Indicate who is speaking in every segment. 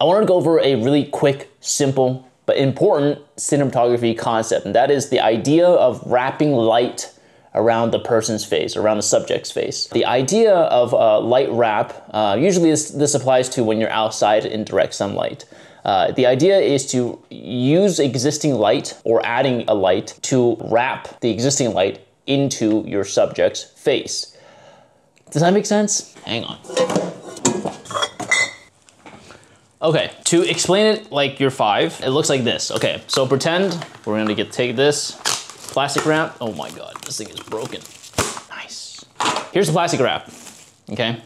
Speaker 1: I wanted to go over a really quick, simple, but important cinematography concept, and that is the idea of wrapping light around the person's face, around the subject's face. The idea of a light wrap, uh, usually this, this applies to when you're outside in direct sunlight. Uh, the idea is to use existing light or adding a light to wrap the existing light into your subject's face. Does that make sense? Hang on. Okay, to explain it like you're five, it looks like this. Okay, so pretend we're gonna get take this plastic wrap. Oh my God, this thing is broken. Nice. Here's the plastic wrap, okay?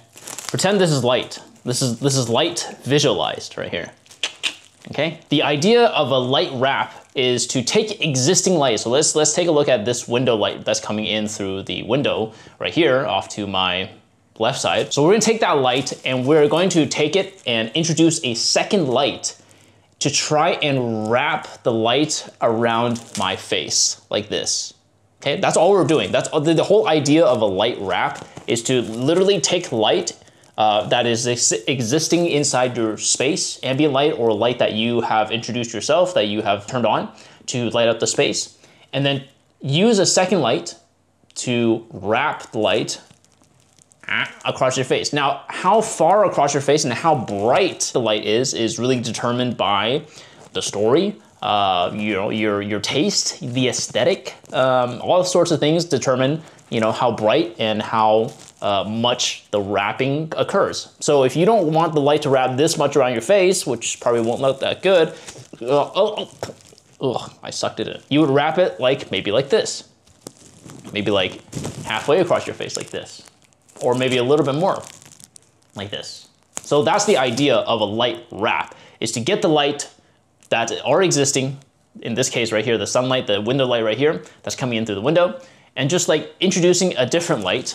Speaker 1: Pretend this is light. This is, this is light visualized right here okay? The idea of a light wrap is to take existing light. So let's, let's take a look at this window light that's coming in through the window right here off to my left side. So we're gonna take that light and we're going to take it and introduce a second light to try and wrap the light around my face like this. Okay, that's all we're doing. That's the, whole idea of a light wrap is to literally take light uh, that is ex existing inside your space, ambient light or light that you have introduced yourself, that you have turned on to light up the space. And then use a second light to wrap the light across your face. Now, how far across your face and how bright the light is, is really determined by the story, uh, you know, your, your taste, the aesthetic, um, all sorts of things determine, you know, how bright and how uh, much the wrapping occurs. So if you don't want the light to wrap this much around your face, which probably won't look that good, uh, oh, oh, oh, I sucked it in. You would wrap it like, maybe like this. Maybe like halfway across your face like this. Or maybe a little bit more, like this. So that's the idea of a light wrap, is to get the light that are existing, in this case right here, the sunlight, the window light right here, that's coming in through the window, and just like introducing a different light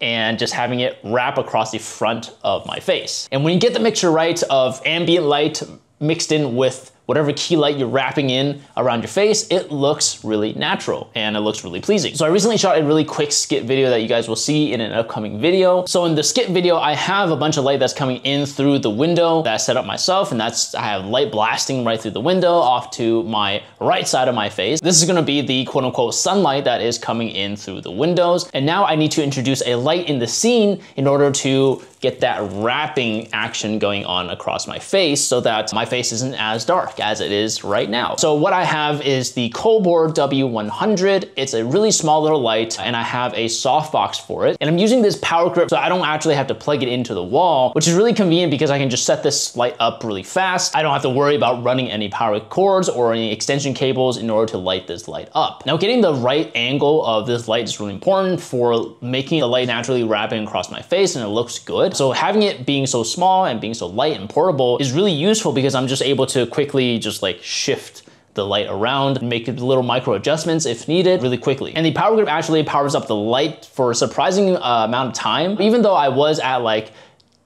Speaker 1: and just having it wrap across the front of my face. And when you get the mixture right of ambient light mixed in with whatever key light you're wrapping in around your face, it looks really natural and it looks really pleasing. So I recently shot a really quick skit video that you guys will see in an upcoming video. So in the skit video, I have a bunch of light that's coming in through the window that I set up myself and that's, I have light blasting right through the window off to my right side of my face. This is gonna be the quote unquote sunlight that is coming in through the windows. And now I need to introduce a light in the scene in order to get that wrapping action going on across my face so that my face isn't as dark as it is right now. So what I have is the Colbor W100. It's a really small little light and I have a softbox for it. And I'm using this power grip so I don't actually have to plug it into the wall, which is really convenient because I can just set this light up really fast. I don't have to worry about running any power cords or any extension cables in order to light this light up. Now getting the right angle of this light is really important for making the light naturally wrapping across my face and it looks good So having it being so small and being so light and portable is really useful because I'm just able to quickly just like shift the light around, make little micro adjustments if needed really quickly. And the power grip actually powers up the light for a surprising uh, amount of time. Even though I was at like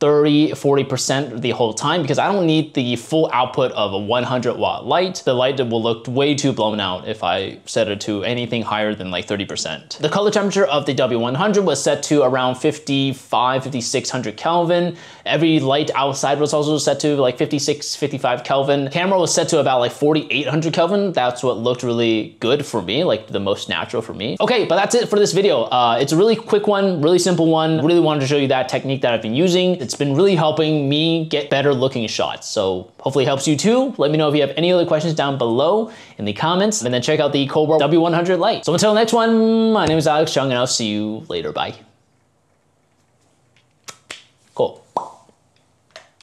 Speaker 1: 30, 40% the whole time because I don't need the full output of a 100 watt light. The light will look way too blown out if I set it to anything higher than like 30%. The color temperature of the W100 was set to around 55, 5600 Kelvin. Every light outside was also set to like 56, 55 Kelvin. Camera was set to about like 4800 Kelvin. That's what looked really good for me, like the most natural for me. Okay, but that's it for this video. Uh, it's a really quick one, really simple one. Really wanted to show you that technique that I've been using. It's been really helping me get better looking shots. So hopefully it helps you too. Let me know if you have any other questions down below in the comments and then check out the Colbor W100 light. So until next one, my name is Alex Cheung and I'll see you later. Bye.